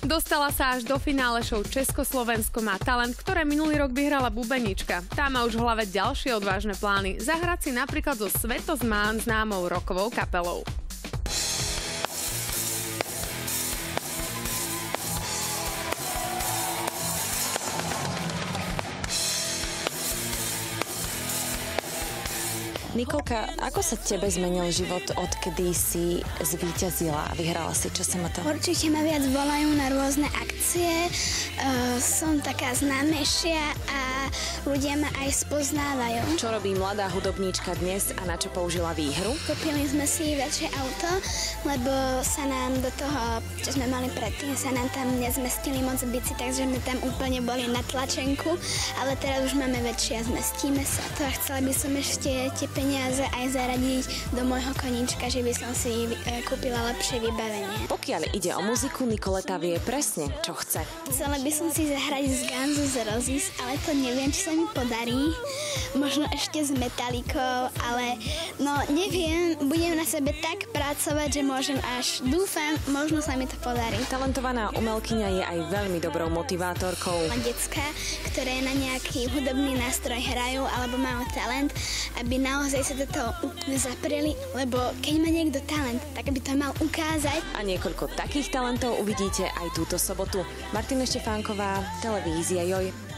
Dostala sa až do finále show Československo má talent, ktoré minulý rok vyhrala Bubenička. Tá má už v hlave ďalšie odvážne plány. Zahrať si napríklad so Svetozmán známou rokovou kapelou. Nikolka, ako sa tebe zmenil život, odkedy si zvíťazila a vyhrala si? Čo sa ma to? Určite ma viac volajú na rôzne akcie, uh, som taká známejšia a ľudia ma aj spoznávajú. Čo robí mladá hudobníčka dnes a na čo použila výhru? Kúpili sme si väčšie auto, lebo sa nám do toho, čo sme mali predtým, sa nám tam nezmestili moc bici, takže sme tam úplne boli na tlačenku, ale teraz už máme väčšie a zmestíme sa to a chcela by som ešte tie peniaze aj zaradiť do môjho koníčka, že by som si e, kúpila lepšie vybavenie. Pokiaľ ide o muziku, Nikoleta vie presne, čo chce. Chcela by som si zahrať z Guns N' Roses, ale to neviem, či sa mi podarí. Možno ešte s Metalikou, ale no neviem, budem na sebe tak pracovať, že môžem až, dúfam, možno sa mi to podarí. Talentovaná umelkyňa je aj veľmi dobrou motivátorkou. Decka, ktoré na nejaký hudobný nástroj hrajú alebo majú talent, aby naozaj naozaj sa do toho úplne zapreli, lebo keď má niekto talent, tak by to mal ukázať. A niekoľko takých talentov uvidíte aj túto sobotu. Martina Štefánková, televízia Joj.